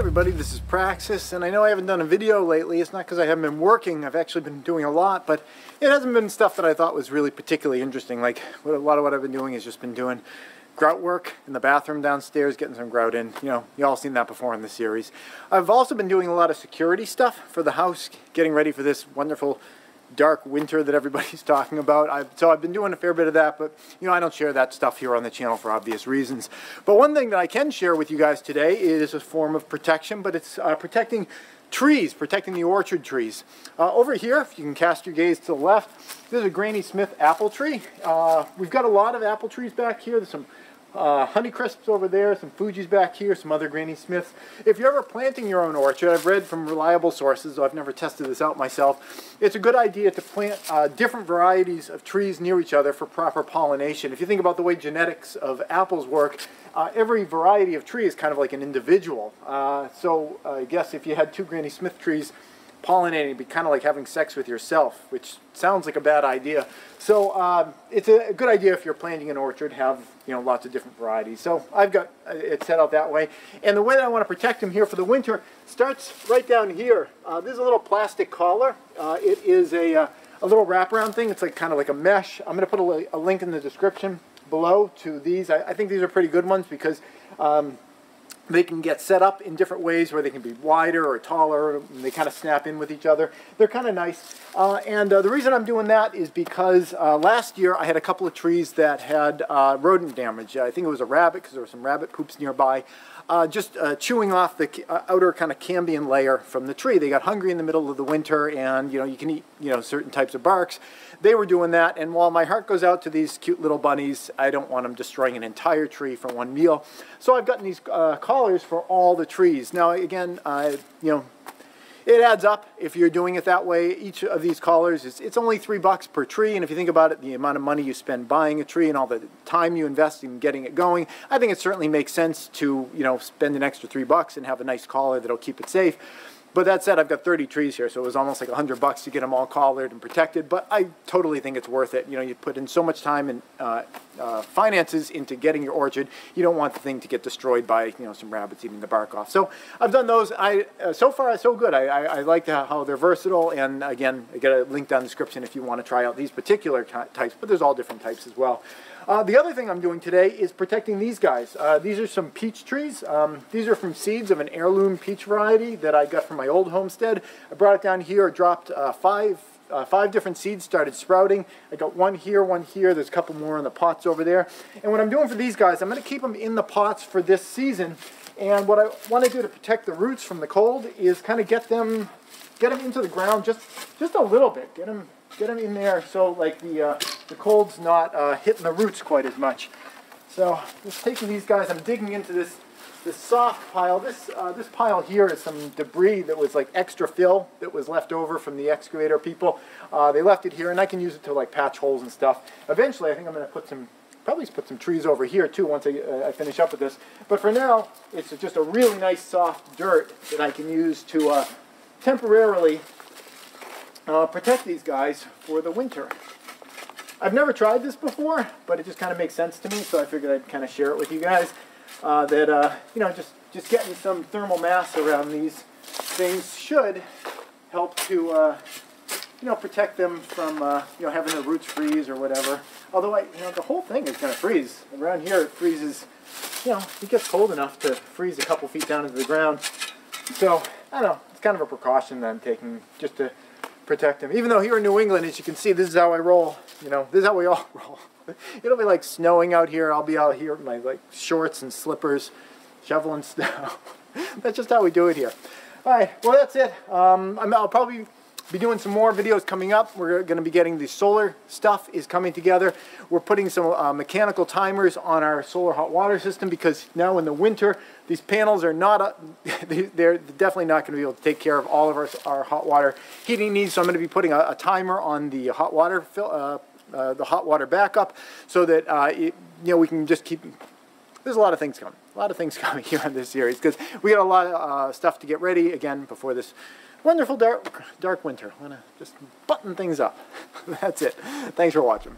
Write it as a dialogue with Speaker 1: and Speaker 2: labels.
Speaker 1: everybody, this is Praxis, and I know I haven't done a video lately. It's not because I haven't been working. I've actually been doing a lot, but it hasn't been stuff that I thought was really particularly interesting. Like, a lot of what I've been doing has just been doing grout work in the bathroom downstairs, getting some grout in. You know, you all seen that before in the series. I've also been doing a lot of security stuff for the house, getting ready for this wonderful dark winter that everybody's talking about. I've, so I've been doing a fair bit of that, but you know I don't share that stuff here on the channel for obvious reasons. But one thing that I can share with you guys today is a form of protection, but it's uh, protecting trees, protecting the orchard trees. Uh, over here, if you can cast your gaze to the left, there's a Granny Smith apple tree. Uh, we've got a lot of apple trees back here. There's some uh, Honeycrisps over there, some Fuji's back here, some other Granny Smiths. If you're ever planting your own orchard, I've read from reliable sources, though I've never tested this out myself, it's a good idea to plant uh, different varieties of trees near each other for proper pollination. If you think about the way genetics of apples work, uh, every variety of tree is kind of like an individual. Uh, so I guess if you had two Granny Smith trees, pollinating be kind of like having sex with yourself, which sounds like a bad idea. So um, it's a good idea if you're planting an orchard, have you know lots of different varieties. So I've got uh, it set out that way. And the way that I want to protect them here for the winter starts right down here. Uh, this is a little plastic collar. Uh, it is a, uh, a little wraparound thing. It's like kind of like a mesh. I'm going to put a, a, link in the description below to these. I, I, think these are pretty good ones because um, they can get set up in different ways where they can be wider or taller. And they kind of snap in with each other. They're kind of nice. Uh, and uh, the reason I'm doing that is because uh, last year I had a couple of trees that had uh, rodent damage. I think it was a rabbit because there were some rabbit poops nearby. Uh, just uh, chewing off the outer kind of cambium layer from the tree. They got hungry in the middle of the winter and you know you can eat you know certain types of barks. They were doing that and while my heart goes out to these cute little bunnies, I don't want them destroying an entire tree for one meal. So I've gotten these collars for all the trees. Now again, you know, it adds up if you're doing it that way. Each of these collars, is, it's only three bucks per tree, and if you think about it, the amount of money you spend buying a tree and all the time you invest in getting it going, I think it certainly makes sense to, you know, spend an extra three bucks and have a nice collar that'll keep it safe. But that said, I've got 30 trees here, so it was almost like 100 bucks to get them all collared and protected. But I totally think it's worth it. You know, you put in so much time and uh, uh, finances into getting your orchard. You don't want the thing to get destroyed by you know some rabbits eating the bark off. So I've done those. I uh, so far so good. I, I, I like how they're versatile. And again, I get a link down the description if you want to try out these particular types. But there's all different types as well. Uh, the other thing I'm doing today is protecting these guys. Uh, these are some peach trees. Um, these are from seeds of an heirloom peach variety that I got from my old homestead. I brought it down here, dropped uh, five, uh, five different seeds, started sprouting. I got one here, one here. There's a couple more in the pots over there. And what I'm doing for these guys, I'm going to keep them in the pots for this season. And what I want to do to protect the roots from the cold is kind of get them, get them into the ground just, just a little bit. Get them get them in there so like the, uh, the cold's not uh, hitting the roots quite as much. So just taking these guys, I'm digging into this this soft pile. This uh, this pile here is some debris that was like extra fill that was left over from the excavator people. Uh, they left it here, and I can use it to like patch holes and stuff. Eventually, I think I'm going to put some probably put some trees over here too once I, uh, I, finish up with this. But for now, it's just a really nice soft dirt that I can use to uh, temporarily uh, protect these guys for the winter. I've never tried this before, but it just kind of makes sense to me, so I figured I'd kind of share it with you guys. Uh, that, uh, you know, just, just getting some thermal mass around these things should help to, uh, you know, protect them from, uh, you know, having their roots freeze or whatever. Although, I, you know, the whole thing is going to freeze. Around here it freezes, you know, it gets cold enough to freeze a couple feet down into the ground. So, I don't know, it's kind of a precaution that I'm taking just to protect him. Even though here in New England, as you can see, this is how I roll. You know, this is how we all roll. It'll be like snowing out here. I'll be out here in my like shorts and slippers, shoveling snow. that's just how we do it here. All right, well that's it. Um, I'll probably be doing some more videos coming up. We're going to be getting the solar stuff is coming together. We're putting some uh, mechanical timers on our solar hot water system because now in the winter, these panels are not, uh, they're definitely not going to be able to take care of all of our, our hot water heating needs. So I'm going to be putting a, a timer on the hot water, uh, uh, the hot water backup so that, uh, it, you know, we can just keep, there's a lot of things coming. A lot of things coming here on this series because we got a lot of uh, stuff to get ready again before this wonderful dark, dark winter. I'm going to just button things up. That's it. Thanks for watching.